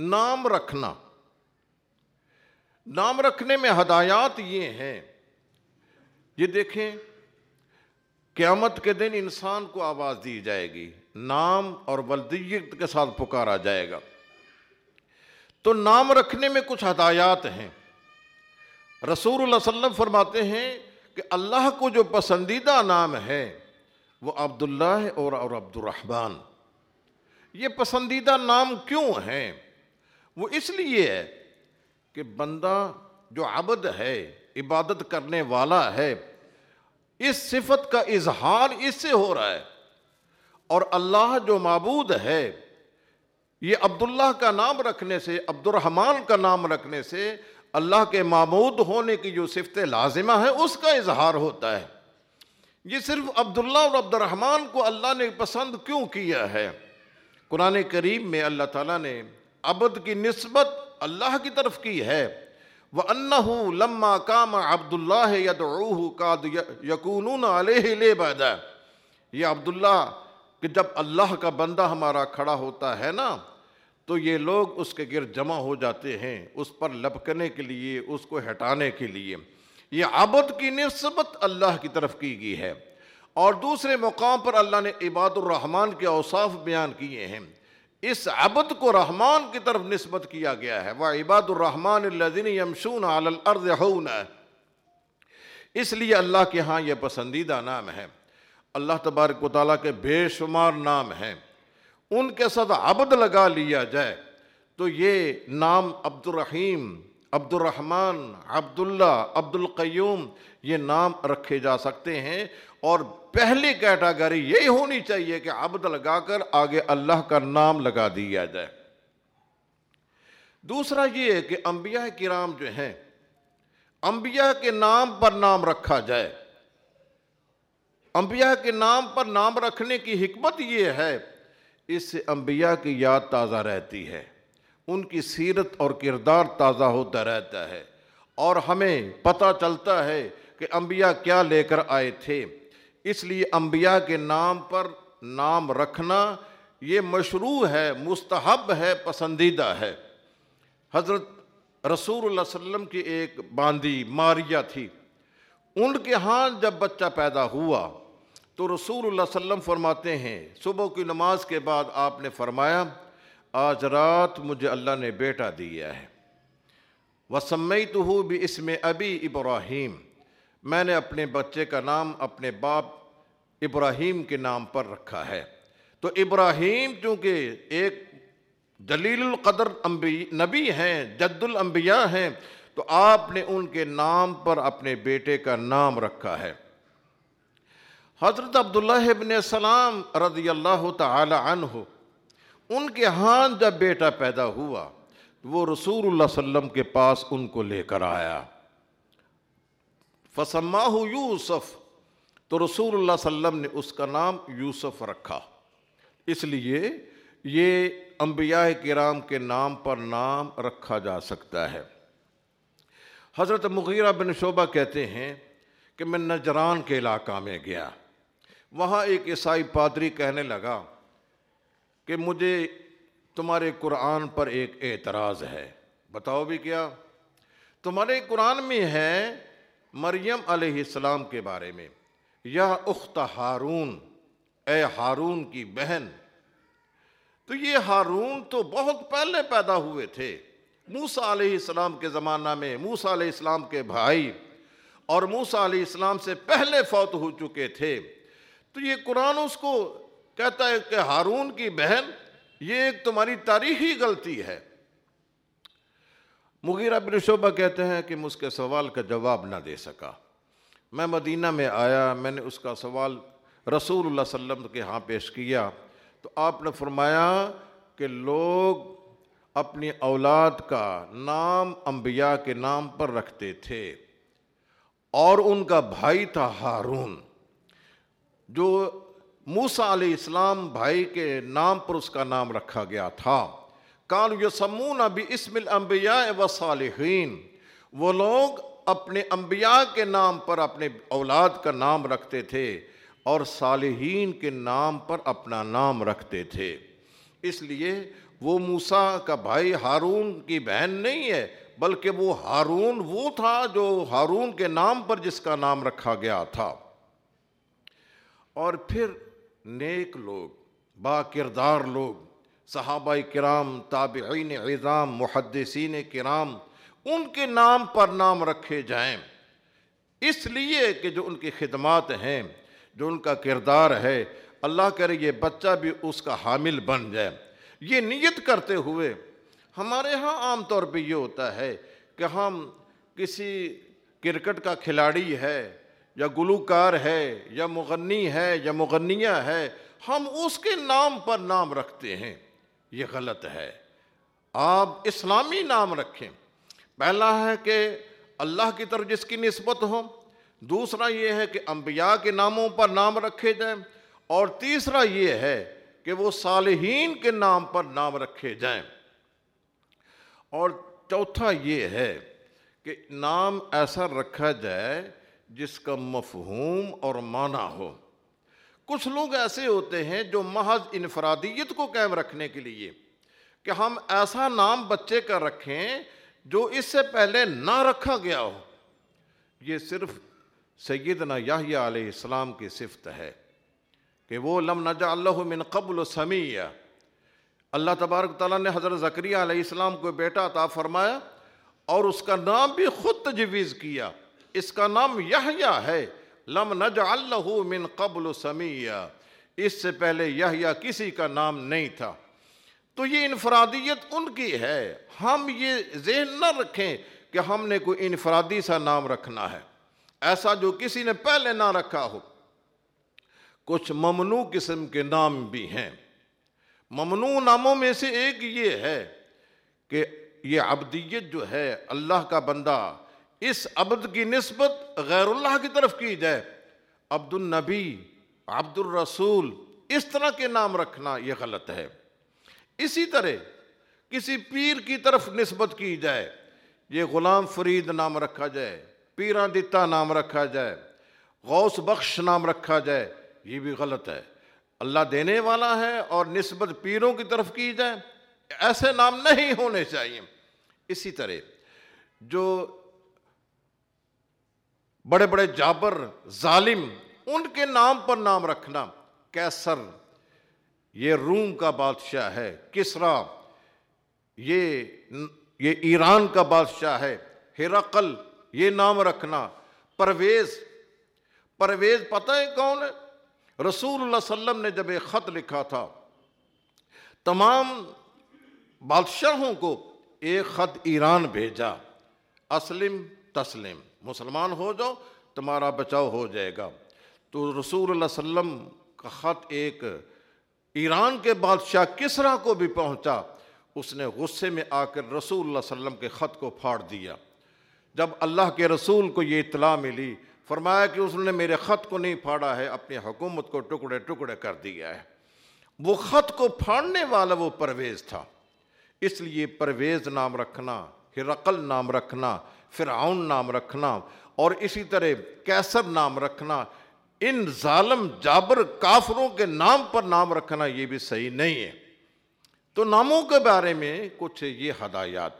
नाम रखना। नाम रखने में हदायत ये हैं। ये देखें क़्यामत के दिन इंसान को आवाज़ दी जाएगी नाम और वल्दियत के साथ पुकारा जाएगा। तो नाम रखने में कुछ हदायत हैं। रसूल वसल्लम फरमाते हैं कि अल्लाह को जो पसंदीदा नाम है वो अब्दुल्ला और, और अब्दुलरहमान ये पसंदीदा नाम क्यों हैं? वो इसलिए है कि बंदा जो अबद है, इबादत करने वाला है, इस सिफत का इजहार इससे हो रहा है। और अल्लाह जो मबूद है, ये अब्दुल्ला का नाम रखने से अब्दुलरहमान का नाम रखने से, अल्लाह के मबूद होने की जो सिफत लाजिमा है, उसका इजहार होता है। ये सिर्फ़ अब्दुल्ला और अब्दुलरहमान को अल्लाह ने पसंद क्यों किया है? कुरान करीम में अल्लाह ताला ने अबद की नस्बत अल्लाह की तरफ़ की है। वह अन्नहू लम्मा काम अब्दुल्ला यदूह का यकून ये अब्दुल्ला कि जब अल्लाह का बंदा हमारा खड़ा होता है ना तो ये लोग उसके गिर जमा हो जाते हैं उस पर लपकने के लिए, उसको हटाने के लिए। ये आबद की नस्बत अल्लाह की तरफ़ की गई है। और दूसरे मकाम पर अल्लाह ने इबादुलरहमान के अवसाफ बयान किए हैं। इस अबद को रहमान की तरफ़ नस्बत किया गया है। वह अर्ज़ इसलिए अल्लाह के यहाँ यह पसंदीदा नाम है। अल्लाह तबारक ताली के बेशुमार नाम हैं। उनके साथ अबद लगा लिया जाए तो ये नाम अब्दुलरहीम अब्दुलरहमान अब्दुल्ला, अब्दुल क़यूम ये नाम रखे जा सकते हैं। और पहली कैटागरी यही होनी चाहिए कि अब्द लगाकर आगे अल्लाह का नाम लगा दिया जाए। दूसरा ये है कि अंबिया किराम जो हैं, अंबिया के नाम पर नाम रखा जाए। अंबिया के नाम पर नाम रखने की हिकमत ये है, इससे अंबिया की याद ताज़ा रहती है। उनकी सीरत और किरदार ताज़ा होता रहता है और हमें पता चलता है कि अम्बिया क्या लेकर आए थे। इसलिए अम्बिया के नाम पर नाम रखना, ये मशरू है, मुस्तहब है, पसंदीदा है। हज़रत रसूल वसल्लम की एक बांदी मारिया थी। उनके यहाँ जब बच्चा पैदा हुआ तो रसूल वसल्लम फरमाते हैं, सुबह की नमाज़ के बाद आपने फरमाया आज रात मुझे अल्लाह ने बेटा दिया है। वसमई तो हूँ भी इसमें अभी इब्राहिम। मैंने अपने बच्चे का नाम अपने बाप इब्राहिम के नाम पर रखा है। तो इब्राहिम चूँकि एक जलील कदर नबी हैं, जद्दुल अम्बिया हैं तो आपने उनके नाम पर अपने बेटे का नाम रखा है। हज़रत अब्दुल्ला सलाम रज़ी अल्लाह तह उनके यहाँ जब बेटा पैदा हुआ तो वो रसूल सल्लम के पास उनको लेकर आया। फसमाह यूसुफ। तो रसूल सल्लम ने उसका नाम यूसुफ रखा। इसलिए ये अम्बिया किराम के नाम पर नाम रखा जा सकता है। हज़रत मुगीरा बिन शोबा कहते हैं कि मैं नजरान के इलाका में गया। वहाँ एक ईसाई पादरी कहने लगा कि मुझे तुम्हारे कुरान पर एक एतराज़ है। बताओ भी क्या? तुम्हारे कुरान में है मरियम अलैहिस्सलाम के बारे में। यह उख्त हारून, ए हारून की बहन। तो ये हारून तो बहुत पहले पैदा हुए थे। मूसा अलैहिस्सलाम के ज़माना में, मूसा अलैहिस्सलाम के भाई और मूसा अलैहिस्सलाम से पहले फौत हो चुके थे। तो ये कुरान उसको कहता है कि हारून की बहन, ये एक तुम्हारी तारीखी गलती है। मुगीरा बिन शोभा कहते हैं कि मुझके सवाल का जवाब ना दे सका। मैं मदीना में आया, मैंने उसका सवाल रसूल वसल्लम के यहाँ पेश किया। तो आपने फरमाया कि लोग अपनी औलाद का नाम अम्बिया के नाम पर रखते थे और उनका भाई था हारून, जो मूसा इस्लाम भाई के नाम पर उसका नाम रखा गया था। कान यसमून अभी इसमिल अम्बिया व सालहीन। वो लोग अपने अम्बिया के नाम पर अपने औलाद का नाम रखते थे और सालहीन के नाम पर अपना नाम रखते थे। इसलिए वो मूसा का भाई हारून की बहन नहीं है, बल्कि वो हारून वो था जो हारून के नाम पर जिसका नाम रखा गया था। और फिर नेक लोग, बाकिरदार लोग सहाबा किराम ताबीन एज़ाम मुहदसिन किराम, उनके नाम पर नाम रखे जाएँ। इसलिए कि जो उनकी खिदमात हैं, जो उनका किरदार है, अल्लाह करे ये बच्चा भी उसका हामिल बन जाए। ये नियत करते हुए हमारे यहाँ आम तौर पे ये होता है कि हम किसी क्रिकेट का खिलाड़ी है या गुलूकार है, या मुगन्नी है, या मुगन्निया है, हम उसके नाम पर नाम रखते हैं। ये गलत है। आप इस्लामी नाम रखें। पहला है कि अल्लाह की तरफ़ जिसकी नस्बत हो। दूसरा ये है कि अम्बिया के नामों पर नाम रखे जाएँ। और तीसरा ये है कि वो सालहीन के नाम पर नाम रखे जाएँ। और चौथा ये है कि नाम ऐसा रखा जाए जिसका मफहूम और माना हो। कुछ लोग ऐसे होते हैं जो महज इनफरादियत को कायम रखने के लिए कि हम ऐसा नाम बच्चे का रखें जो इससे पहले ना रखा गया हो। ये सिर्फ़ सैदना याहिया इस्लाम की सिफत है कि वो लम नजा मिन कबल समिया। अल्लाह तबारक ताली ने हज़रत ज़करिया इस्लाम को बेटा अता फरमाया और उसका नाम भी खुद तजवीज़ किया। इसका नाम यहया है। लम नज मिन कबल समिया। इससे पहले यहया किसी का नाम नहीं था। तो ये इनफरादियत उनकी है। हम ये जहन न रखें कि हमने कोई इनफरादी सा नाम रखना है। ऐसा जो किसी ने पहले ना रखा हो। कुछ ममनू किस्म के नाम भी हैं। ममनू नामों में से एक ये है कि ये अबदियत जो है, अल्लाह का बंदा इस अब्द की नस्बत गैरुल्लाह की तरफ़ की जाए। अब्दुल नबी अब्दुल रसूल, इस तरह के नाम रखना यह गलत है। इसी तरह किसी पीर की तरफ़ नस्बत की जाए, ये गुलाम फरीद नाम रखा जाए, पीरा दिता नाम रखा जाए, गौस बख्श नाम रखा जाए, ये भी गलत है। अल्लाह देने वाला है और नस्बत पीरों की तरफ़ की जाए, ऐसे नाम नहीं होने चाहिए। इसी तरह जो बड़े बड़े जाबर, जालिम, उनके नाम पर नाम रखना। कैसर, ये रूम का बादशाह है। किसरा, ये ये ईरान का बादशाह है। हिरकल, ये नाम रखना। परवेज परवेज पता है कौन है? रसूल सल्लम ने जब एक ख़त लिखा था, तमाम बादशाहों को एक ख़त ईरान भेजा, असलिम तस्लिम। मुसलमान हो जाओ, तुम्हारा बचाव हो जाएगा। तो रसूल सल्लम का ख़त एक ईरान के बादशाह किसरा को भी पहुँचा, उसने गुस्से में आकर रसूल वसल्लम के ख़त को फाड़ दिया। जब अल्लाह के रसूल को ये इतला मिली, फरमाया कि उसने मेरे ख़त को नहीं फाड़ा है, अपनी हुकूमत को टुकड़े टुकड़े कर दिया है। वो ख़त को फाड़ने वाला वो परवेज़ था। इसलिए परवेज़ नाम रखना, हिरकल नाम रखना फ़िरौन नाम रखना और इसी तरह कैसर नाम रखना। इन जालम जाबर काफरों के नाम पर नाम रखना ये भी सही नहीं है। तो नामों के बारे में कुछ ये हदायत